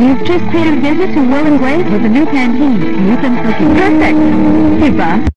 You've just paid a visit to Will and Grace with a new canteen. You've been cooking. Perfect. Super.